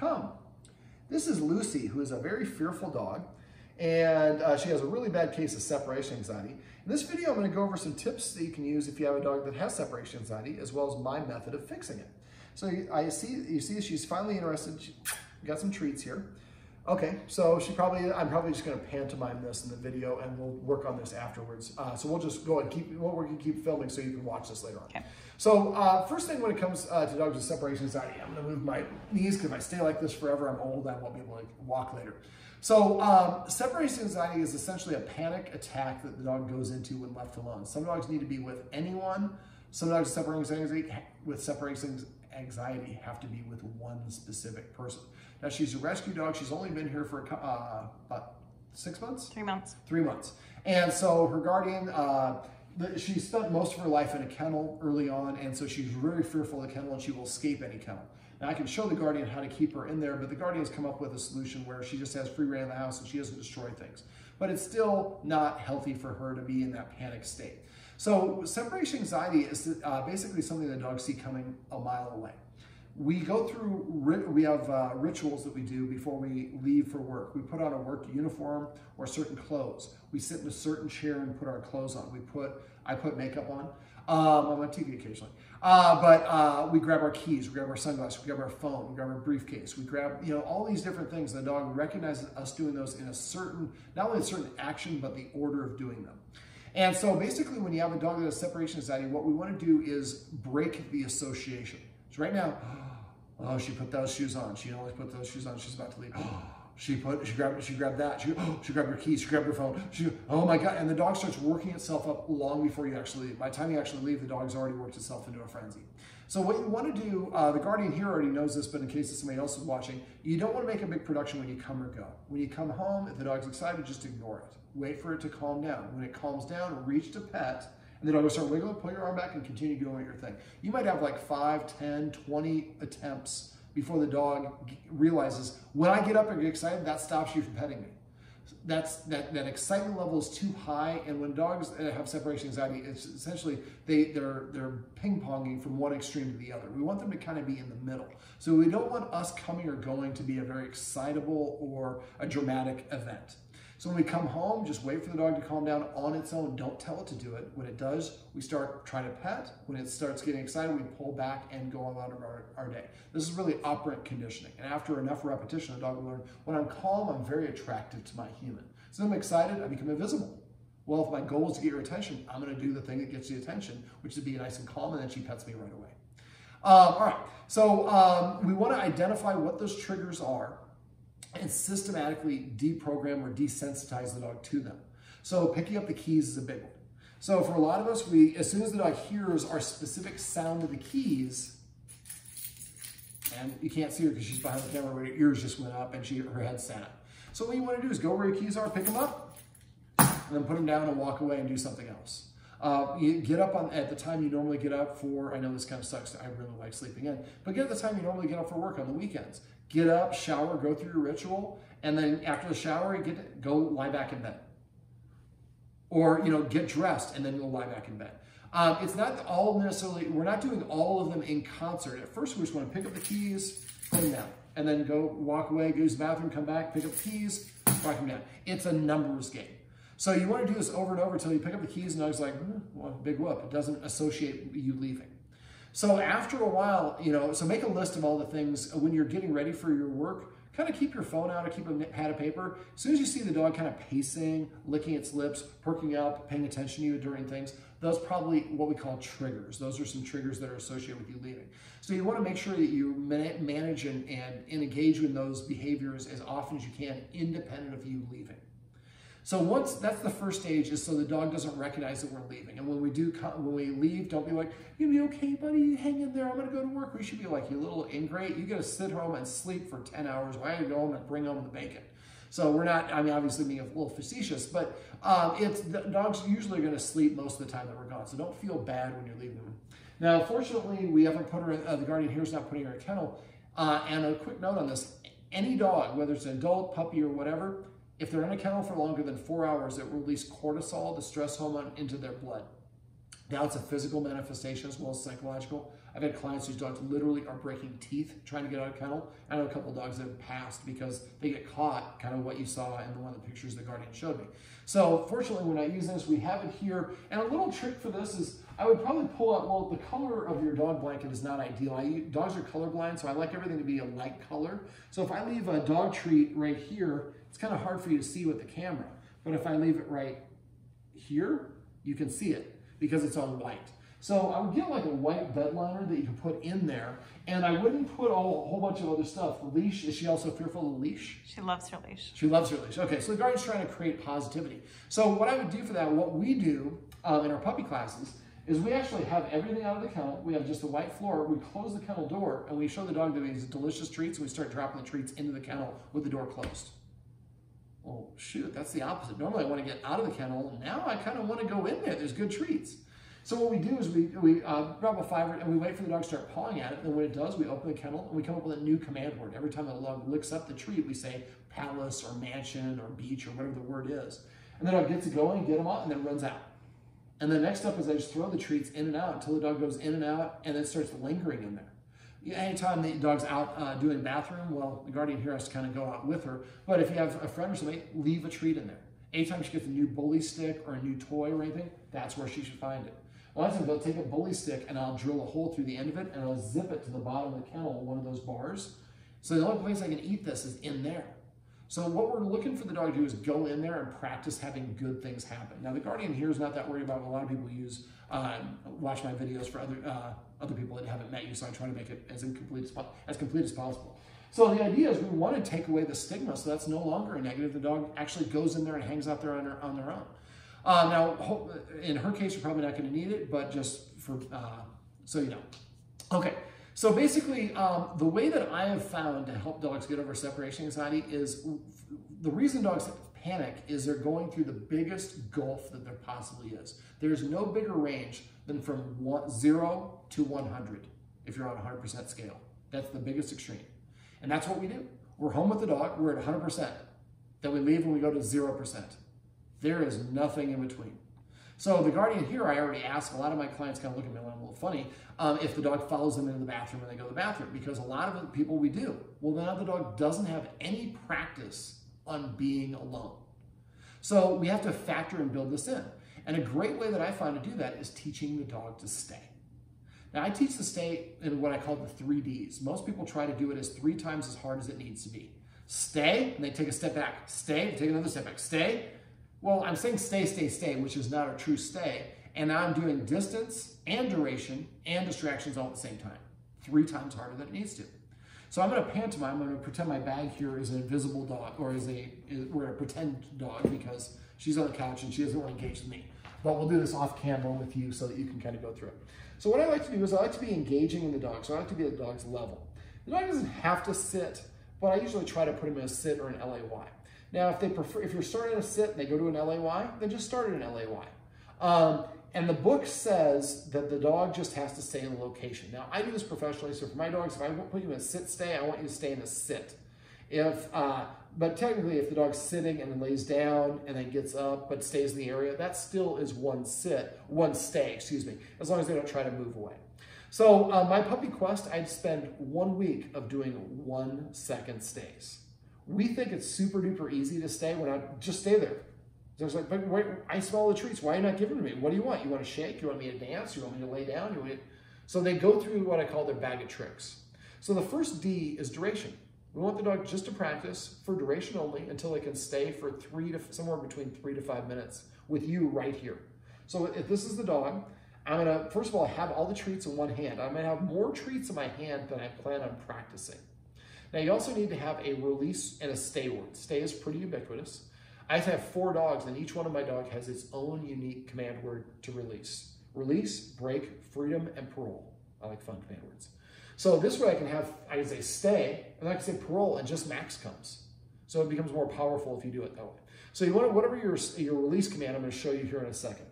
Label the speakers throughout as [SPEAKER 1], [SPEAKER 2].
[SPEAKER 1] come. This is Lucy, who is a very fearful dog, and uh, she has a really bad case of separation anxiety. In this video, I'm gonna go over some tips that you can use if you have a dog that has separation anxiety, as well as my method of fixing it. So I see, you see she's finally interested. She got some treats here. Okay, so she probably, I'm probably just gonna pantomime this in the video and we'll work on this afterwards. Uh, so we'll just go and keep, we'll, we're gonna keep filming so you can watch this later on. Okay. So uh, first thing when it comes uh, to dogs with separation anxiety, I'm gonna move my knees because if I stay like this forever, I'm old, I won't be able to walk later. So um, separation anxiety is essentially a panic attack that the dog goes into when left alone. Some dogs need to be with anyone. Some dogs with separation anxiety, with separation anxiety have to be with one specific person. Now she's a rescue dog. She's only been here for uh, about six months?
[SPEAKER 2] Three months.
[SPEAKER 1] Three months. And so her guardian, uh, she spent most of her life in a kennel early on, and so she's very fearful of the kennel and she will escape any kennel. Now I can show the guardian how to keep her in there, but the guardian's come up with a solution where she just has free reign in the house and she doesn't destroy things. But it's still not healthy for her to be in that panic state. So separation anxiety is uh, basically something that dogs see coming a mile away we go through, we have uh, rituals that we do before we leave for work. We put on a work uniform or certain clothes. We sit in a certain chair and put our clothes on. We put, I put makeup on. Um, I'm on TV occasionally. Uh, but uh, we grab our keys, we grab our sunglasses, we grab our phone, we grab our briefcase, we grab, you know, all these different things. The dog recognizes us doing those in a certain, not only a certain action, but the order of doing them. And so basically when you have a dog that has separation anxiety, what we want to do is break the association. So right now, oh, she put those shoes on. She always put those shoes on. She's about to leave. she put, she grabbed, she grabbed that. She, she grabbed her keys. She grabbed her phone. She, oh my God. And the dog starts working itself up long before you actually leave. By the time you actually leave, the dog's already worked itself into a frenzy. So what you want to do, uh, the guardian here already knows this, but in case somebody else is watching, you don't want to make a big production when you come or go. When you come home, if the dog's excited, just ignore it. Wait for it to calm down. When it calms down, reach to pet, and then I'll go start wiggling, pull your arm back and continue doing your thing. You might have like 5, 10, 20 attempts before the dog realizes, when I get up and get excited, that stops you from petting me. That's that, that excitement level is too high, and when dogs uh, have separation anxiety, it's essentially they they're they're ping ponging from one extreme to the other. We want them to kind of be in the middle. So we don't want us coming or going to be a very excitable or a dramatic event. So when we come home, just wait for the dog to calm down on its own. Don't tell it to do it. When it does, we start trying to pet. When it starts getting excited, we pull back and go on our, our day. This is really operant conditioning. And after enough repetition, the dog will learn, when I'm calm, I'm very attractive to my human. So I'm excited, I become invisible. Well, if my goal is to get your attention, I'm going to do the thing that gets the attention, which is be nice and calm, and then she pets me right away. Um, all right, so um, we want to identify what those triggers are and systematically deprogram or desensitize the dog to them. So picking up the keys is a big one. So for a lot of us, we as soon as the dog hears our specific sound of the keys, and you can't see her because she's behind the camera, but her ears just went up and she her head sat up. So what you want to do is go where your keys are, pick them up, and then put them down and walk away and do something else. Uh, you get up on at the time you normally get up for, I know this kind of sucks, I really like sleeping in, but get at the time you normally get up for work on the weekends. Get up, shower, go through your ritual, and then after the shower, you get to go lie back in bed. Or, you know, get dressed and then you'll lie back in bed. Um, it's not all necessarily, we're not doing all of them in concert. At first, we just want to pick up the keys, put them down, and then go walk away, go to the bathroom, come back, pick up the keys, walk them down. It's a numbers game. So you want to do this over and over until you pick up the keys and I was like, mm, well, big whoop. It doesn't associate you leaving. So after a while, you know, so make a list of all the things when you're getting ready for your work. Kind of keep your phone out or keep a pad of paper. As soon as you see the dog kind of pacing, licking its lips, perking up, paying attention to you during things, those probably what we call triggers. Those are some triggers that are associated with you leaving. So you want to make sure that you manage and, and, and engage in those behaviors as often as you can, independent of you leaving. So once that's the first stage is so the dog doesn't recognize that we're leaving. And when we do come, when we leave, don't be like, "You'll be okay, buddy? Hang in there. I'm gonna go to work." We should be like, "You little ingrate. You gotta sit home and sleep for 10 hours. Why are you go home and bring home the bacon?" So we're not. I mean, obviously being a little facetious, but um, it's the dogs usually are gonna sleep most of the time that we're gone. So don't feel bad when you're leaving. Now, fortunately, we haven't put her. Uh, the guardian here is not putting her in a kennel. Uh, and a quick note on this: any dog, whether it's an adult, puppy, or whatever if they're in a kennel for longer than four hours, it will release cortisol, the stress hormone, into their blood. Now it's a physical manifestation as well as psychological. I've had clients whose dogs literally are breaking teeth trying to get out of kennel. I know a couple dogs that have passed because they get caught, kind of what you saw in one of the pictures the Guardian showed me. So fortunately, when I use this, we have it here. And a little trick for this is I would probably pull out, well, the color of your dog blanket is not ideal. I, dogs are colorblind, so I like everything to be a light color. So if I leave a dog treat right here, it's kind of hard for you to see with the camera. But if I leave it right here, you can see it because it's on white. So I would get like a white bed liner that you can put in there, and I wouldn't put all, a whole bunch of other stuff. The leash, is she also fearful of the leash?
[SPEAKER 2] She loves her leash.
[SPEAKER 1] She loves her leash. Okay, so the Guardian's trying to create positivity. So what I would do for that, what we do um, in our puppy classes, is we actually have everything out of the kennel. We have just a white floor. We close the kennel door, and we show the dog these delicious treats, and we start dropping the treats into the kennel with the door closed. Oh, shoot, that's the opposite. Normally I want to get out of the kennel. Now I kind of want to go in there. There's good treats. So what we do is we, we uh, grab a fiver and we wait for the dog to start pawing at it. And when it does, we open the kennel and we come up with a new command word. Every time the dog licks up the treat, we say palace or mansion or beach or whatever the word is. And the dog gets it going, get them out, and then runs out. And the next step is I just throw the treats in and out until the dog goes in and out and then starts lingering in there. Anytime the dog's out uh, doing bathroom, well, the guardian here has to kind of go out with her. But if you have a friend or somebody, leave a treat in there. Anytime she gets a new bully stick or a new toy or anything, that's where she should find it. Lot of times I'll take a bully stick and I'll drill a hole through the end of it and I'll zip it to the bottom of the kennel, one of those bars. So the only place I can eat this is in there. So what we're looking for the dog to do is go in there and practice having good things happen. Now the guardian here is not that worried about a lot of people use, uh, watch my videos for other uh, other people that haven't met you, so I try to make it as incomplete as, as complete as possible. So the idea is we want to take away the stigma so that's no longer a negative. The dog actually goes in there and hangs out there on, on their own. Uh, now, in her case, you're probably not going to need it, but just for uh, so you know. Okay, so basically, um, the way that I have found to help dogs get over separation anxiety is the reason dogs panic is they're going through the biggest gulf that there possibly is. There's no bigger range than from one, zero to 100 if you're on a 100% scale. That's the biggest extreme. And that's what we do. We're home with the dog, we're at 100%. Then we leave and we go to 0%. There is nothing in between. So the guardian here, I already asked, a lot of my clients kind of look at me a little funny, um, if the dog follows them into the bathroom and they go to the bathroom, because a lot of people we do. Well, now the dog doesn't have any practice on being alone. So we have to factor and build this in. And a great way that I find to do that is teaching the dog to stay. Now I teach the stay in what I call the three Ds. Most people try to do it as three times as hard as it needs to be. Stay, and they take a step back. Stay, take another step back. Stay, well, I'm saying stay, stay, stay, which is not a true stay. And now I'm doing distance and duration and distractions all at the same time. Three times harder than it needs to. So I'm going to pantomime. I'm going to pretend my bag here is an invisible dog or is a, is, we're a pretend dog because she's on the couch and she doesn't want to engage with me. But we'll do this off camera with you so that you can kind of go through it. So what I like to do is I like to be engaging in the dog. So I like to be at the dog's level. The dog doesn't have to sit, but I usually try to put him in a sit or an LAY. Now, if they prefer, if you're starting to sit and they go to an LAY, then just start at an LAY. Um, and the book says that the dog just has to stay in the location. Now, I do this professionally, so for my dogs, if I put you in a sit stay, I want you to stay in a sit. If, uh, but technically, if the dog's sitting and then lays down and then gets up but stays in the area, that still is one sit, one stay, excuse me, as long as they don't try to move away. So uh, my puppy quest, I'd spend one week of doing one second stays. We think it's super duper easy to stay when I just stay there. There's like, but wait, I smell the treats. Why are you not giving them to me? What do you want? You want to shake? You want me to dance? You want me to lay down? You want So they go through what I call their bag of tricks. So the first D is duration. We want the dog just to practice for duration only until they can stay for three to somewhere between three to five minutes with you right here. So if this is the dog, I'm gonna, first of all, have all the treats in one hand. I'm gonna have more treats in my hand than I plan on practicing. Now you also need to have a release and a stay word. Stay is pretty ubiquitous. I have four dogs and each one of my dog has its own unique command word to release. Release, break, freedom, and parole. I like fun command words. So this way I can have, I can say stay, and I can say parole, and just max comes. So it becomes more powerful if you do it that way. So you want whatever your, your release command, I'm going to show you here in a second.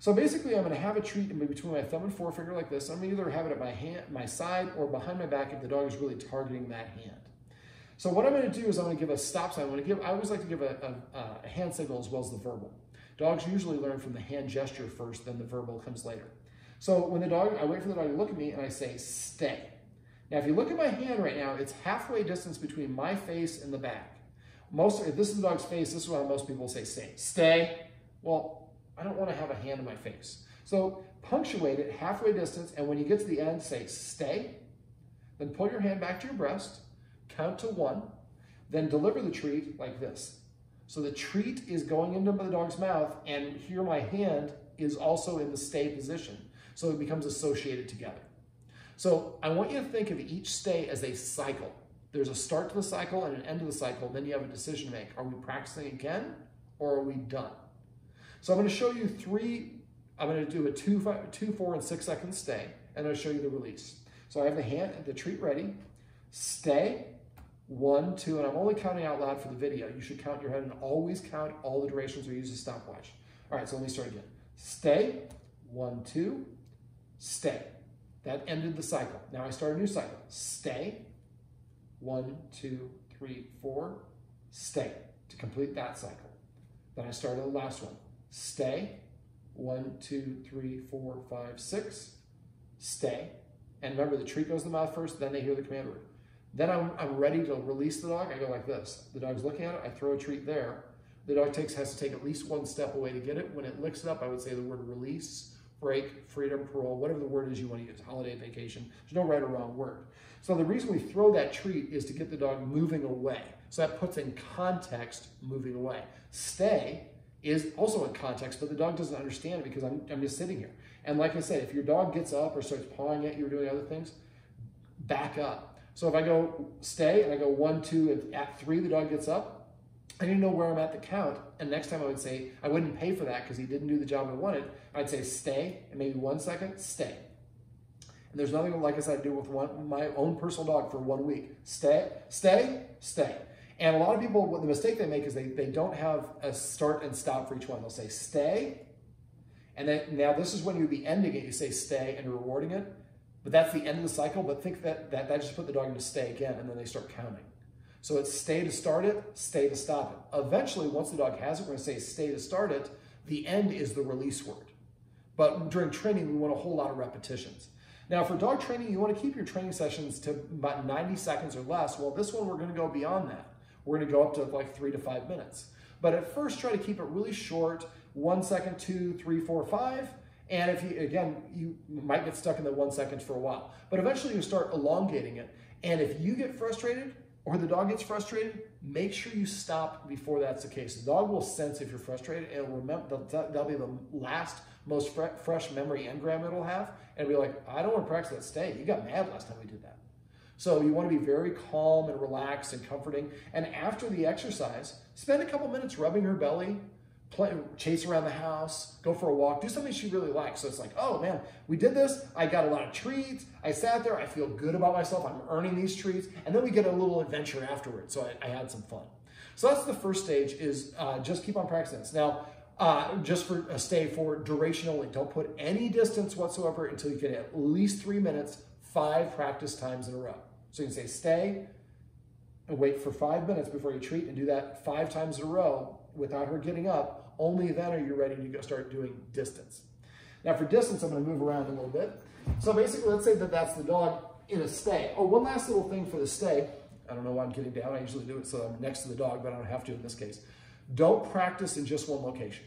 [SPEAKER 1] So basically, I'm going to have a treat in between my thumb and forefinger like this. I'm going to either have it at my hand, my side, or behind my back if the dog is really targeting that hand. So what I'm going to do is I'm going to give a stop sign. I'm to give. I always like to give a, a, a hand signal as well as the verbal. Dogs usually learn from the hand gesture first, then the verbal comes later. So when the dog, I wait for the dog to look at me and I say, stay. Now, if you look at my hand right now, it's halfway distance between my face and the back. Most, if this is the dog's face, this is why most people say stay. Stay. Well, I don't want to have a hand in my face. So punctuate it halfway distance, and when you get to the end, say stay. Then pull your hand back to your breast, count to one, then deliver the treat like this. So the treat is going into the dog's mouth, and here my hand is also in the stay position. So it becomes associated together. So I want you to think of each stay as a cycle. There's a start to the cycle and an end to the cycle. Then you have a decision to make. Are we practicing again or are we done? So I'm going to show you three. I'm going to do a two, five, two, four, and six second stay, and I'll show you the release. So I have the hand, the treat ready. Stay, one, two, and I'm only counting out loud for the video. You should count your head and always count all the durations or use a stopwatch. All right, so let me start again. Stay, one, two, stay. That ended the cycle. Now I start a new cycle. Stay. One, two, three, four. Stay to complete that cycle. Then I start the last one. Stay. One, two, three, four, five, six. Stay. And remember, the treat goes to the mouth first, then they hear the command word. Then I'm, I'm ready to release the dog. I go like this. The dog's looking at it. I throw a treat there. The dog takes has to take at least one step away to get it. When it licks it up, I would say the word release break, freedom, parole, whatever the word is you want to use, holiday, vacation. There's no right or wrong word. So the reason we throw that treat is to get the dog moving away. So that puts in context moving away. Stay is also in context, but the dog doesn't understand it because I'm, I'm just sitting here. And like I said, if your dog gets up or starts pawing at you or doing other things, back up. So if I go stay and I go one, two, and at three, the dog gets up, I didn't know where I'm at the count. And next time I would say, I wouldn't pay for that because he didn't do the job I wanted. I'd say stay, and maybe one second, stay. And there's nothing like I said I do with one, my own personal dog for one week. Stay, stay, stay. And a lot of people, what the mistake they make is they, they don't have a start and stop for each one. They'll say stay, and then now this is when you'd be ending it. You say stay and rewarding it, but that's the end of the cycle. But think that that, that just put the dog into stay again, and then they start counting. So it's stay to start it, stay to stop it. Eventually, once the dog has it, we're going to say stay to start it. The end is the release word. But during training, we want a whole lot of repetitions. Now, for dog training, you want to keep your training sessions to about 90 seconds or less. Well, this one, we're going to go beyond that. We're going to go up to like three to five minutes. But at first, try to keep it really short, one second, two, three, four, five. And if you, again, you might get stuck in the one second for a while. But eventually you start elongating it. And if you get frustrated, or the dog gets frustrated, make sure you stop before that's the case. The dog will sense if you're frustrated and remember that'll be the last most fresh memory engram it'll have and be like, I don't want to practice that stay. You got mad last time we did that. So you want to be very calm and relaxed and comforting. And after the exercise, spend a couple minutes rubbing her belly, play, chase around the house, go for a walk, do something she really likes. So it's like, oh man, we did this. I got a lot of treats. I sat there. I feel good about myself. I'm earning these treats. And then we get a little adventure afterwards. So I, I had some fun. So that's the first stage is uh, just keep on practicing this. Now, uh, just for a stay for duration only. Don't put any distance whatsoever until you get at least three minutes, five practice times in a row. So you can say stay and wait for five minutes before you treat and do that five times in a row without her getting up only then are you ready to go start doing distance. Now for distance, I'm gonna move around a little bit. So basically, let's say that that's the dog in a stay. Oh, one last little thing for the stay. I don't know why I'm getting down. I usually do it so I'm next to the dog, but I don't have to in this case. Don't practice in just one location.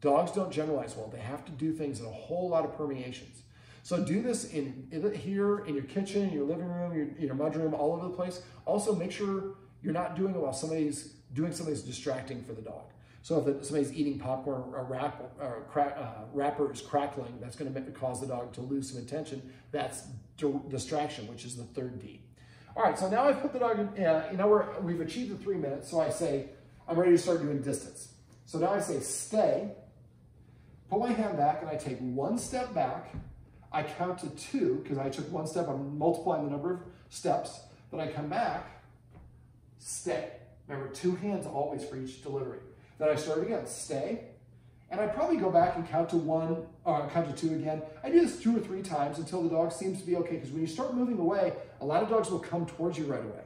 [SPEAKER 1] Dogs don't generalize well. They have to do things in a whole lot of permeations. So do this in, in here, in your kitchen, in your living room, your, your mudroom, all over the place. Also make sure you're not doing it while somebody's doing something that's distracting for the dog. So if somebody's eating popcorn or a wrap, or crack, uh, wrapper is crackling, that's going to cause the dog to lose some attention. That's distraction, which is the third D. All right, so now I've put the dog in, uh, you know, we're, we've achieved the three minutes, so I say, I'm ready to start doing distance. So now I say stay, pull my hand back, and I take one step back. I count to two, because I took one step, I'm multiplying the number of steps. Then I come back, stay. Remember, two hands always for each delivery. Then I start again, stay. And I probably go back and count to one, uh, count to two again. I do this two or three times until the dog seems to be okay. Because when you start moving away, a lot of dogs will come towards you right away.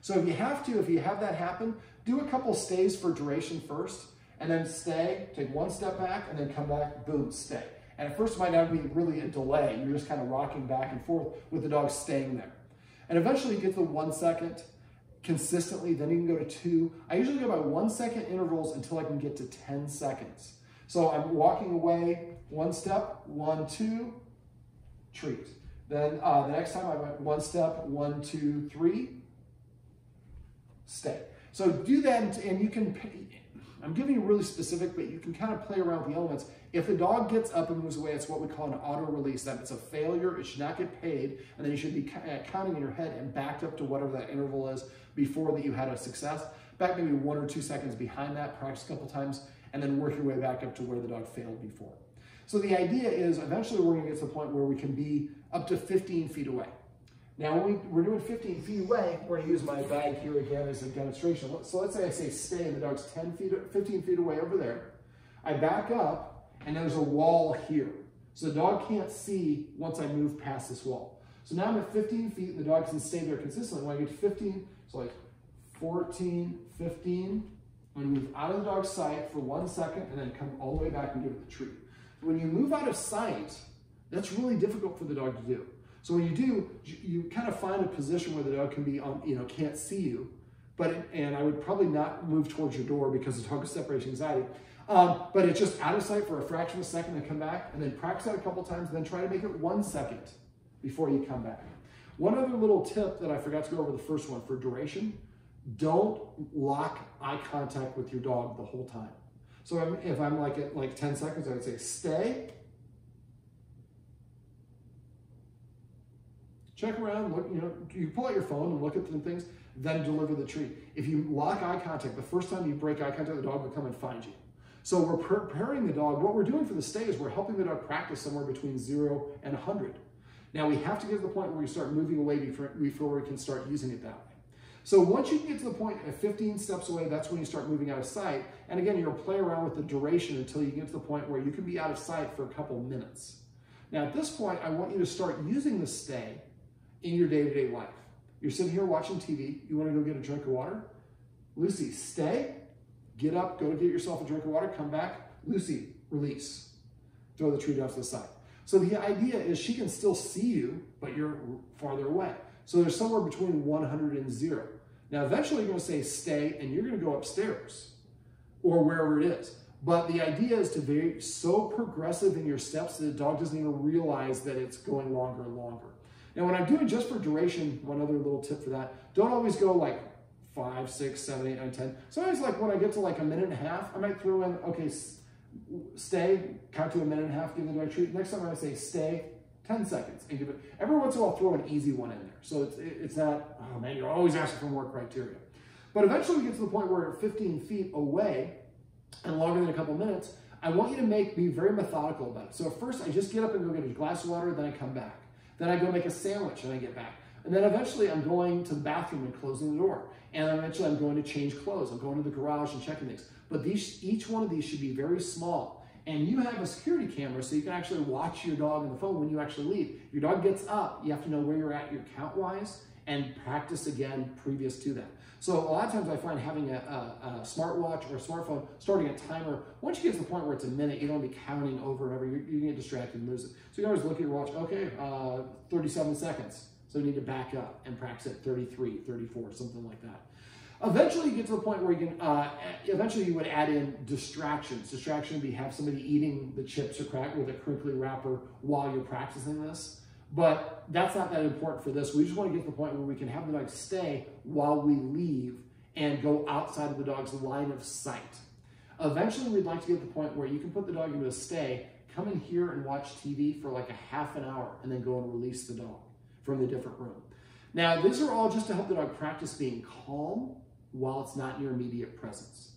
[SPEAKER 1] So if you have to, if you have that happen, do a couple stays for duration first, and then stay, take one step back, and then come back, boom, stay. And at first it might not be really a delay. You're just kind of rocking back and forth with the dog staying there. And eventually you get to one second consistently, then you can go to two. I usually go by one second intervals until I can get to 10 seconds. So I'm walking away, one step, one, two, treat. Then uh, the next time I went one step, one, two, three, stay. So do that and you can, I'm giving you really specific, but you can kind of play around with the elements. If the dog gets up and moves away, it's what we call an auto release. That it's a failure, it should not get paid, and then you should be uh, counting in your head and backed up to whatever that interval is before that you had a success. Back maybe one or two seconds behind that, practice a couple times, and then work your way back up to where the dog failed before. So the idea is eventually we're gonna get to the point where we can be up to 15 feet away. Now, when we, are doing 15 feet away, we're gonna use my bag here again as a demonstration. So let's say I say stay and the dog's 10 feet, 15 feet away over there. I back up and there's a wall here. So the dog can't see once I move past this wall. So now I'm at 15 feet and the dog can stay there consistently. When I get to 15, so like 14, 15, I'm gonna move out of the dog's sight for one second and then come all the way back and give it the treat. When you move out of sight, that's really difficult for the dog to do. So when you do, you kind of find a position where the dog can be on, you know, can't see you. But, and I would probably not move towards your door because the dog has separation anxiety. Um, but it's just out of sight for a fraction of a second and come back and then practice that a couple times and then try to make it one second before you come back. One other little tip that I forgot to go over the first one for duration, don't lock eye contact with your dog the whole time. So if I'm like at like 10 seconds, I would say stay, Check around, look, you know, you pull out your phone and look at the things, then deliver the treat. If you lock eye contact, the first time you break eye contact, the dog will come and find you. So we're preparing the dog. What we're doing for the stay is we're helping the dog practice somewhere between zero and 100. Now we have to get to the point where we start moving away before, we can start using it that way. So once you get to the point at 15 steps away, that's when you start moving out of sight. And again, you'll play around with the duration until you get to the point where you can be out of sight for a couple minutes. Now at this point, I want you to start using the stay in your day-to-day life. You're sitting here watching TV, you want to go get a drink of water? Lucy, stay, get up, go get yourself a drink of water, come back. Lucy, release. Throw the treat off to the side. So the idea is she can still see you, but you're farther away. So there's somewhere between 100 and zero. Now, eventually you're to say stay and you're going to go upstairs or wherever it is. But the idea is to be so progressive in your steps that the dog doesn't even realize that it's going longer and longer. Now, when I'm doing just for duration, one other little tip for that, don't always go like five, six, seven, eight, nine, ten. Sometimes like when I get to like a minute and a half, I might throw in, okay, stay, count to a minute and a half, give the dog treat. Next time I say stay, 10 seconds and give it, every once in a while throw an easy one in there. So it's, it's not, oh man, you're always asking for more criteria. But eventually we get to the point where 15 feet away and longer than a couple minutes, I want you to make me very methodical about it. So first I just get up and go get a glass of water, then I come back. Then I go make a sandwich and I get back. And then eventually I'm going to the bathroom and closing the door. And eventually I'm going to change clothes. I'm going to the garage and checking things. But these, each one of these should be very small. And you have a security camera so you can actually watch your dog on the phone when you actually leave. Your dog gets up, you have to know where you're at your count wise and practice again previous to that. So a lot of times I find having a, a, a smartwatch or a smartphone, starting a timer, once you get to the point where it's a minute, you don't be counting over and over, you, you get distracted and lose it. So you can always look at your watch, okay, uh, 37 seconds. So you need to back up and practice at 33, 34, something like that. Eventually you get to the point where you can, uh, eventually you would add in distractions. Distraction would be have somebody eating the chips or crack with a crinkly wrapper while you're practicing this. But that's not that important for this. We just want to get to the point where we can have the dog stay while we leave and go outside of the dog's line of sight. Eventually, we'd like to get to the point where you can put the dog into a stay, come in here and watch TV for like a half an hour, and then go and release the dog from the different room. Now, these are all just to help the dog practice being calm while it's not in your immediate presence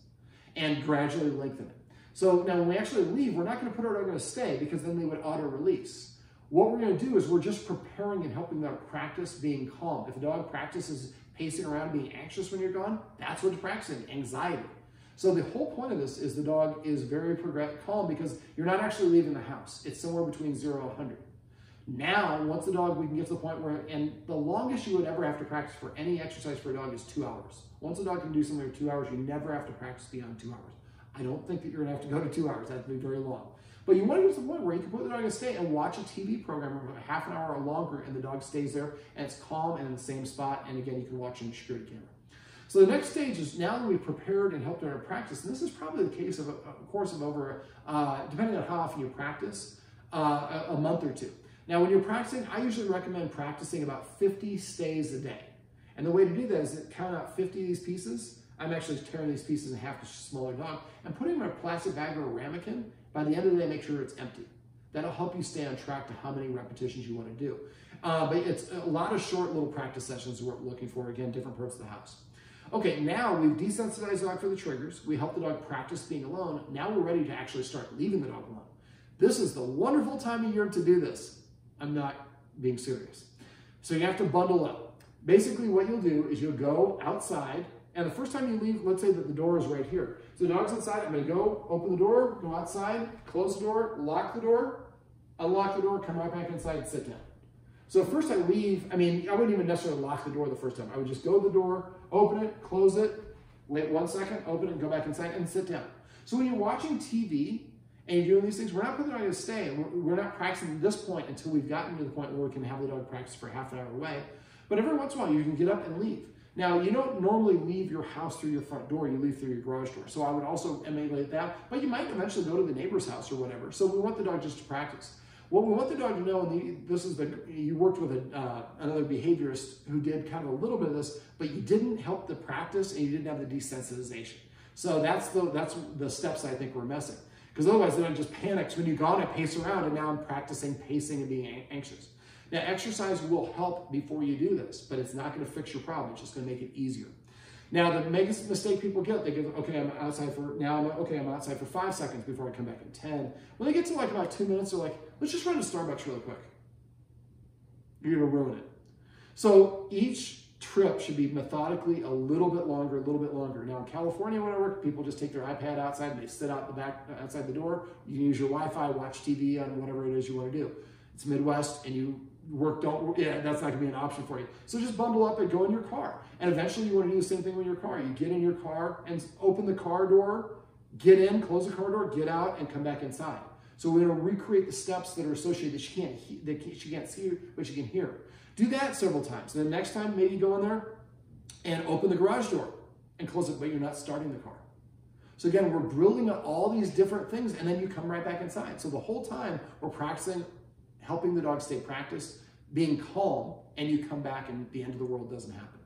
[SPEAKER 1] and gradually lengthen it. So now when we actually leave, we're not going to put our dog in a stay because then they would auto release. What we're going to do is we're just preparing and helping them practice being calm. If a dog practices pacing around being anxious when you're gone, that's what it's practicing, anxiety. So the whole point of this is the dog is very calm because you're not actually leaving the house. It's somewhere between zero and 100. Now, once the dog, we can get to the point where, and the longest you would ever have to practice for any exercise for a dog is two hours. Once a dog can do something for two hours, you never have to practice beyond two hours. I don't think that you're gonna have to go to two hours. That'd be very long. But you want to get to the point where you can put the dog in a stay and watch a TV program for half an hour or longer, and the dog stays there and it's calm and in the same spot. And again, you can watch in security camera. So the next stage is now that we've prepared and helped our practice, and this is probably the case of a, a course of over, uh, depending on how often you practice, uh, a, a month or two. Now, when you're practicing, I usually recommend practicing about 50 stays a day. And the way to do that is to count out 50 of these pieces. I'm actually tearing these pieces in half to smaller dog and putting them in a plastic bag or a ramekin by the end of the day, make sure it's empty. That'll help you stay on track to how many repetitions you want to do. Uh, but it's a lot of short little practice sessions we're looking for, again, different parts of the house. Okay, now we've desensitized the dog for the triggers. We help the dog practice being alone. Now we're ready to actually start leaving the dog alone. This is the wonderful time of year to do this. I'm not being serious. So you have to bundle up. Basically, what you'll do is you'll go outside, and the first time you leave, let's say that the door is right here. So the dog's inside, I'm gonna go open the door, go outside, close the door, lock the door, unlock the door, come right back inside and sit down. So first I leave, I mean, I wouldn't even necessarily lock the door the first time. I would just go to the door, open it, close it, wait one second, open it, go back inside and sit down. So when you're watching TV and you're doing these things, we're not putting the dog to stay. We're, we're not practicing at this point until we've gotten to the point where we can have the dog practice for half an hour away. But every once in a while you can get up and leave. Now, you don't normally leave your house through your front door, you leave through your garage door. So I would also emulate that, but you might eventually go to the neighbor's house or whatever. So we want the dog just to practice. What we want the dog to know, and this is the, you worked with a, uh, another behaviorist who did kind of a little bit of this, but you didn't help the practice and you didn't have the desensitization. So that's the, that's the steps I think we're missing. Because otherwise, then I just panics when you go on and pace around and now I'm practicing pacing and being anxious. Now, exercise will help before you do this, but it's not going to fix your problem. It's just going to make it easier. Now, the biggest mistake people get, they go, okay, I'm outside for, now I'm, okay, I'm outside for five seconds before I come back in 10. When they get to like about two minutes, they're like, let's just run to Starbucks really quick. You're going to ruin it. So each trip should be methodically a little bit longer, a little bit longer. Now in California, when I work, people just take their iPad outside and they sit out the back, uh, outside the door. You can use your Wi-Fi, watch TV on whatever it is you want to do. It's Midwest and you work don't yeah that's not gonna be an option for you so just bundle up and go in your car and eventually you want to do the same thing with your car you get in your car and open the car door get in close the car door get out and come back inside so we're going to recreate the steps that are associated that she can't that she can't see but she can hear do that several times and then next time maybe go in there and open the garage door and close it but you're not starting the car so again, we're building up all these different things and then you come right back inside. So the whole time we're practicing helping the dog stay practiced, being calm, and you come back and the end of the world doesn't happen.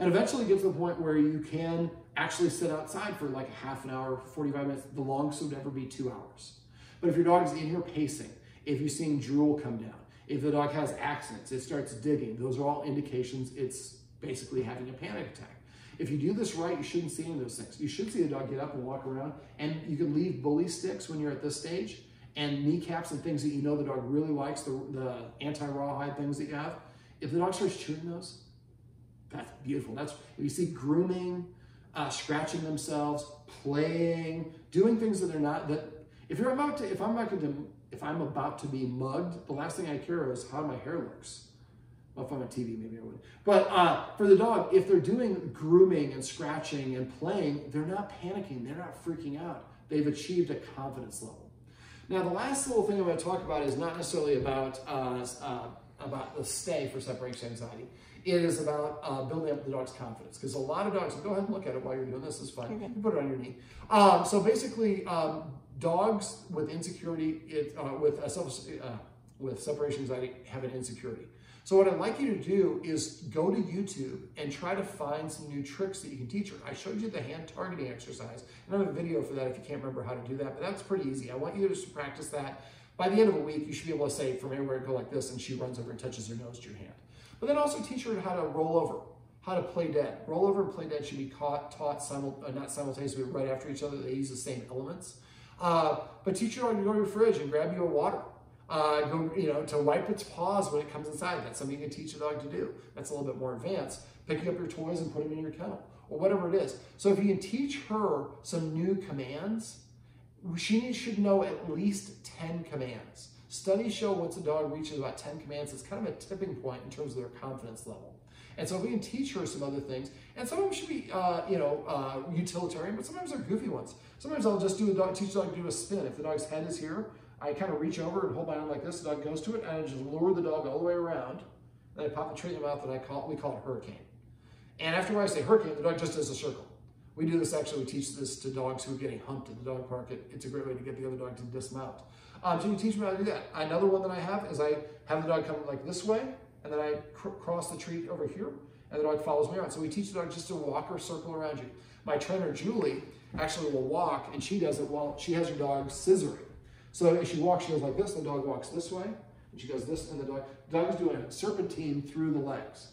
[SPEAKER 1] And eventually get to the point where you can actually sit outside for like a half an hour, 45 minutes. The longest would ever be two hours. But if your dog's in here pacing, if you're seeing drool come down, if the dog has accents, it starts digging, those are all indications it's basically having a panic attack. If you do this right, you shouldn't see any of those things. You should see the dog get up and walk around, and you can leave bully sticks when you're at this stage, and kneecaps and things that you know the dog really likes, the, the anti-rawhide things that you have, if the dog starts chewing those, that's beautiful. That's if you see grooming, uh, scratching themselves, playing, doing things that they're not that if you're about to if I'm about to if I'm about to be mugged, the last thing I care is how my hair looks. Well, if I'm on TV, maybe I would. But uh, for the dog, if they're doing grooming and scratching and playing, they're not panicking. They're not freaking out. They've achieved a confidence level. Now, the last little thing I'm going to talk about is not necessarily about uh, uh, about the stay for separation anxiety. It is about uh, building up the dog's confidence because a lot of dogs. Go ahead and look at it while you're doing this. It's fine. Okay. You put it on your knee. Um, so basically, um, dogs with insecurity, it, uh, with self, uh, with separation anxiety, have an insecurity. So what I'd like you to do is go to YouTube and try to find some new tricks that you can teach her. I showed you the hand targeting exercise, and I have a video for that if you can't remember how to do that, but that's pretty easy. I want you to just practice that. By the end of a week, you should be able to say from anywhere go like this, and she runs over and touches her nose to your hand. But then also teach her how to roll over, how to play dead. Roll over and play dead should be caught, taught simul uh, not simultaneously, but right after each other. They use the same elements. Uh, but teach her how to go to your fridge and grab you a water uh, go, you know, to wipe its paws when it comes inside. That's something you can teach a dog to do. That's a little bit more advanced. Picking up your toys and putting them in your kennel or whatever it is. So if you can teach her some new commands, she should know at least 10 commands. Studies show once a dog reaches about 10 commands, it's kind of a tipping point in terms of their confidence level. And so if we can teach her some other things, and some of them should be, uh, you know, uh, utilitarian, but sometimes they're goofy ones. Sometimes I'll just do a dog, teach the dog to do a spin. If the dog's head is here, I kind of reach over and hold my arm like this. The dog goes to it, and I just lure the dog all the way around. Then I pop the treat in the mouth, and I call we call it hurricane. And after I say hurricane, the dog just does a circle. We do this actually. We teach this to dogs who are getting humped at the dog park. It, it's a great way to get the other dog to dismount. Um, so you teach me how to do that. Another one that I have is I have the dog come like this way, and then I cr cross the treat over here, and the dog follows me around. So we teach the dog just to walk or circle around you. My trainer Julie actually will walk, and she does it while she has her dog scissoring. So as she walks, she goes like this, the dog walks this way, and she goes this, and the dog, the dog is doing a serpentine through the legs.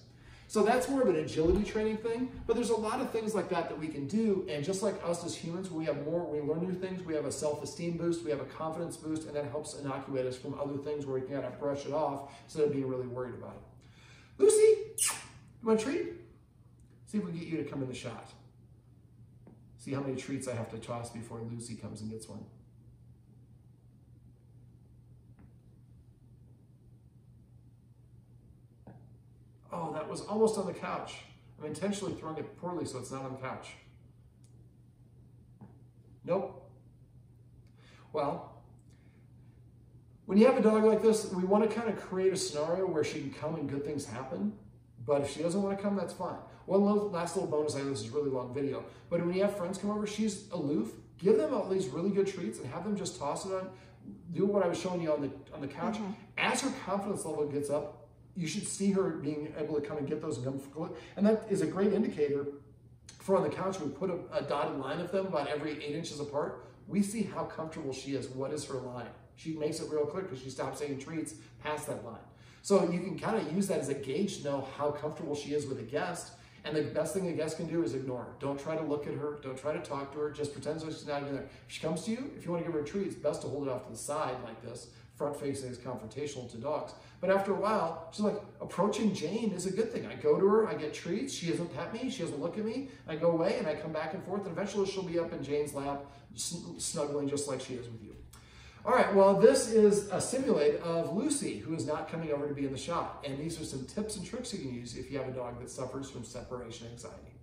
[SPEAKER 1] So that's more of an agility training thing, but there's a lot of things like that that we can do. And just like us as humans, we have more, we learn new things, we have a self-esteem boost, we have a confidence boost, and that helps inoculate us from other things where we can kind of brush it off instead of being really worried about it. Lucy, you want a treat? See if we can get you to come in the shot. See how many treats I have to toss before Lucy comes and gets one. Oh, that was almost on the couch. I'm intentionally throwing it poorly so it's not on the couch. Nope. Well, when you have a dog like this, we want to kind of create a scenario where she can come and good things happen. But if she doesn't want to come, that's fine. One last little bonus, I know this is a really long video, but when you have friends come over, she's aloof. Give them all these really good treats and have them just toss it on. Do what I was showing you on the on the couch. Mm-hmm. As her confidence level gets up, you should see her being able to come and get those and. And that is a great indicator for on the couch. We put a, a dotted line of them about every eight inches apart. We see how comfortable she is. What is her line? She makes it real clear because she stops saying treats past that line. So you can kind of use that as a gauge to know how comfortable she is with a guest. And the best thing a guest can do is ignore her. Don't try to look at her. Don't try to talk to her. Just pretend she's not even there. If she comes to you, if you want to give her a treat, it's best to hold it off to the side like this front facing is confrontational to dogs. But after a while, she's like, approaching Jane is a good thing. I go to her, I get treats, she doesn't pet me, she doesn't look at me, I go away and I come back and forth, and eventually she'll be up in Jane's lap, snuggling just like she is with you. All right, well, this is a simulate of Lucy, who is not coming over to be in the shot. And these are some tips and tricks you can use if you have a dog that suffers from separation anxiety.